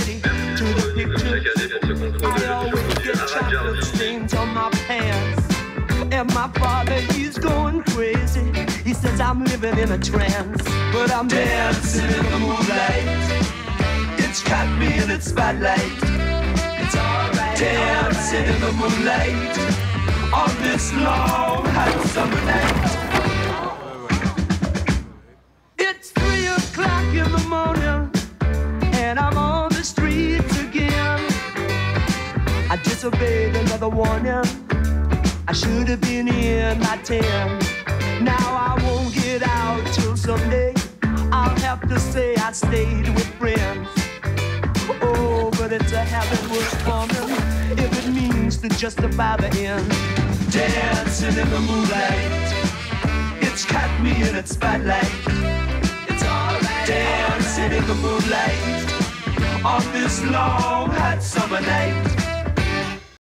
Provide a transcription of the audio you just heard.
to. I always get chocolate stains on my pants. And my father, he's going crazy. He says I'm living in a trance, but I'm dancing in the moonlight. It's caught me in its spotlight. It's alright. Dancing in the moonlight on this long hot summer night. It's three o'clock in the morning, I disobeyed another warning. I should have been in by ten. Now I won't get out till someday. I'll have to say I stayed with friends. Oh, but it's a habit worth forming if it means to justify the end. Dancing in the moonlight, it's caught me in its spotlight. It's alright. Dancing in the moonlight on this long hot summer.